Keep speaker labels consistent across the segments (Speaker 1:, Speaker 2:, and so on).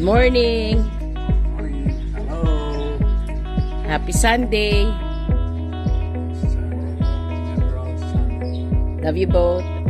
Speaker 1: Good morning.
Speaker 2: Hello.
Speaker 1: Happy. Sunday. Love you both.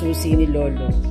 Speaker 1: Susi ni Lolo.